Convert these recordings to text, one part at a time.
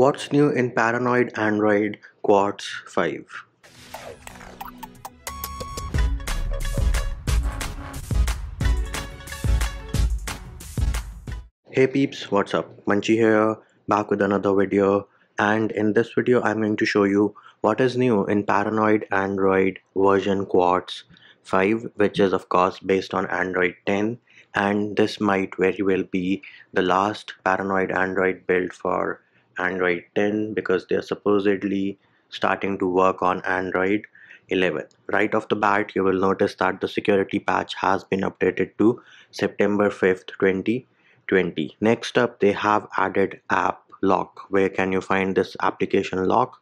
What's new in Paranoid Android Quartz 5? Hey peeps, what's up? Munchy here, back with another video and in this video I'm going to show you what is new in Paranoid Android version Quartz 5 which is of course based on Android 10 and this might very well be the last Paranoid Android build for Android 10 because they're supposedly starting to work on Android 11. Right off the bat you will notice that the security patch has been updated to September 5th 20 20 next up they have added app lock. Where can you find this application lock?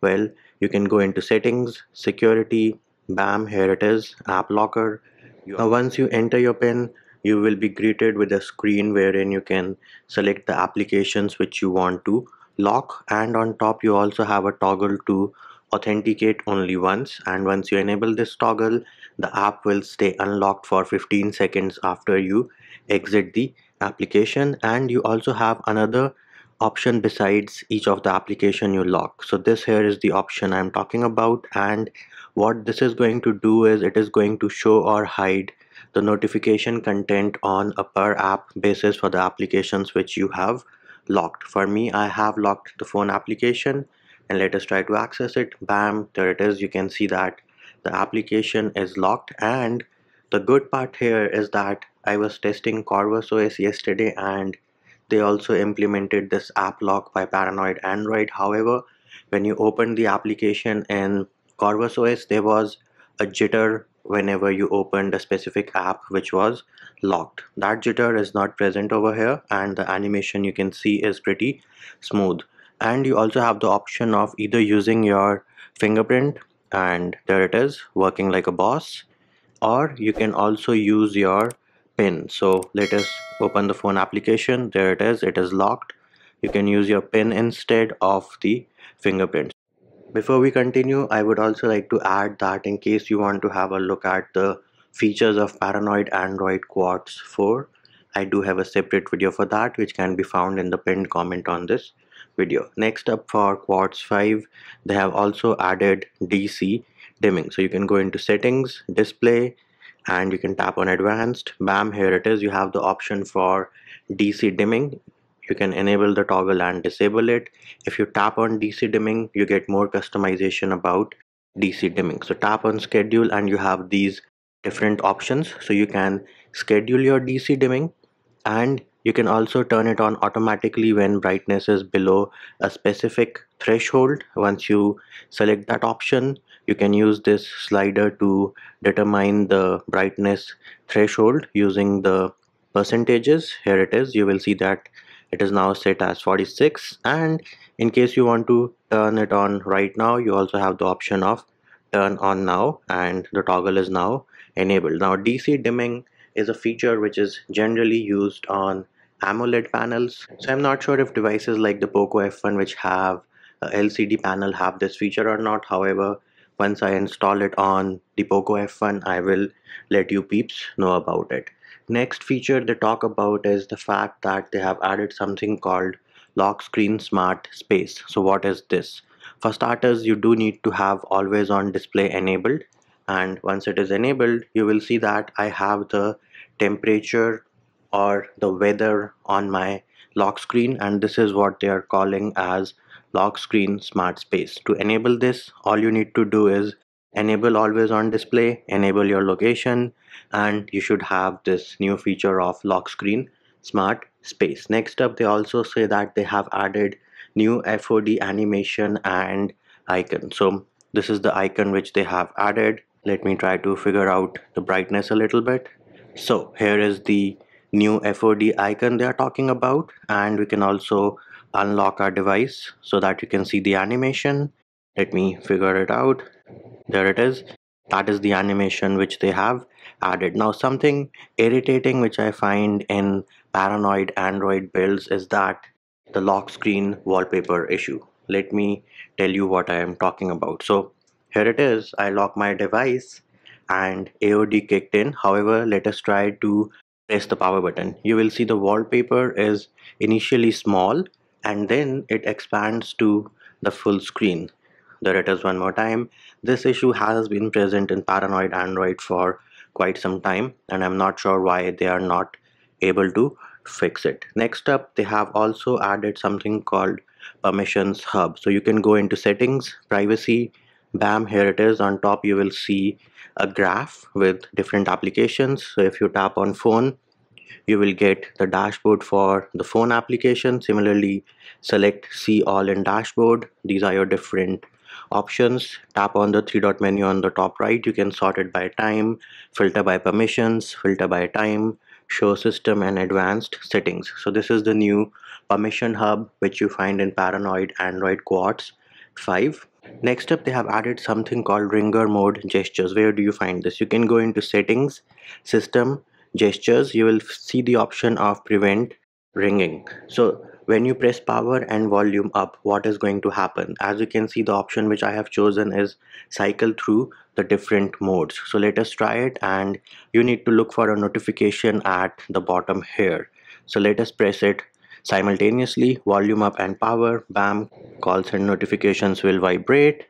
Well you can go into settings security bam here it is app locker. Now once you enter your pin you will be greeted with a screen wherein you can select the applications which you want to lock and on top you also have a toggle to authenticate only once. And once you enable this toggle the app will stay unlocked for 15 seconds after you exit the application. And you also have another option besides each of the application you lock. So this here is the option i'm talking about. And what this is going to do is it is going to show or hide the notification content on a per app basis for the applications which you have locked. For me i have locked the phone application and let us try to access it. Bam there it is. You can see that the application is locked. And the good part here is that I was testing Corvus OS yesterday and they also implemented this app lock by Paranoid Android. However, when you open the application in Corvus OS, there was a jitter whenever you opened a specific app which was locked. That jitter is not present over here and the animation you can see is pretty smooth. And you also have the option of either using your fingerprint and there it is working like a boss or you can also use your pin. So let us open the phone application. There it is. It is locked. You can use your pin instead of the fingerprint. Before we continue I would also like to add that in case you want to have a look at the features of Paranoid Android Quartz 4 I do have a separate video for that which can be found in the pinned comment on this video. Next up for Quartz 5 they have also added DC dimming. So you can go into settings display and you can tap on advanced. Bam here it is. You have the option for DC dimming. You can enable the toggle and disable it. If you tap on DC dimming you get more customization about DC dimming. So tap on schedule and you have these different options. So you can schedule your DC dimming and you can also turn it on automatically when brightness is below a specific threshold. Once you select that option you can use this slider to determine the brightness threshold using the percentages. Here it is. You will see that it is now set as 46 and in case you want to turn it on right now you also have the option of turn on now and the toggle is now enabled. Now DC dimming is a feature which is generally used on AMOLED panels. So I'm not sure if devices like the POCO F1 which have LCD panel have this feature or not. However once I install it on the POCO F1 I will let you peeps know about it. Next feature they talk about is the fact that they have added something called lock screen smart space. So what is this? For starters you do need to have always on display enabled and once it is enabled you will see that I have the temperature or the weather on my lock screen. And this is what they are calling as lock screen smart space. To enable this all you need to do is enable always on display enable your location and you should have this new feature of lock screen smart space. Next up they also say that they have added new FOD animation and icon. So this is the icon which they have added let me try to figure out the brightness a little bit. So here is the new FOD icon they are talking about and we can also unlock our device so that you can see the animation. Let me figure it out. There it is. That is the animation which they have added. Now something irritating which I find in paranoid android builds is that the lock screen wallpaper issue. Let me tell you what I am talking about. So here it is. I lock my device and AOD kicked in. However let us try to press the power button. You will see the wallpaper is initially small and then it expands to the full screen. There it is one more time. This issue has been present in paranoid android for quite some time and i'm not sure why they are not able to fix it. Next up they have also added something called permissions hub. So you can go into settings privacy bam here it is. On top you will see a graph with different applications. So if you tap on phone you will get the dashboard for the phone application. Similarly select see all in dashboard. These are your different options. Tap on the three dot menu on the top right. You can sort it by time filter by permissions filter by time show system and advanced settings. So this is the new permission hub which you find in paranoid android quartz 5 next up they have added something called ringer mode gestures. Where do you find this? You can go into settings system gestures. You will see the option of prevent ringing. So when you press power and volume up what is going to happen? As you can see the option which I have chosen is cycle through the different modes. So let us try it and you need to look for a notification at the bottom here. So let us press it simultaneously volume up and power bam calls and notifications will vibrate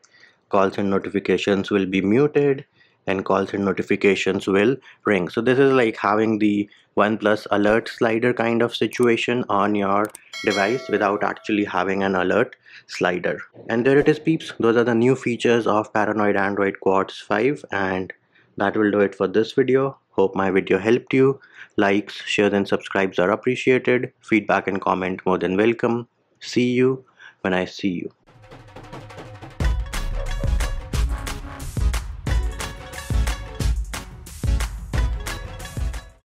calls and notifications will be muted and calls and notifications will ring. So this is like having the OnePlus alert slider kind of situation on your device without actually having an alert slider. And there it is peeps. Those are the new features of paranoid android quartz 5 and that will do it for this video hope my video helped you. Likes shares and subscribes are appreciated. Feedback and comment more than welcome. See you when i see you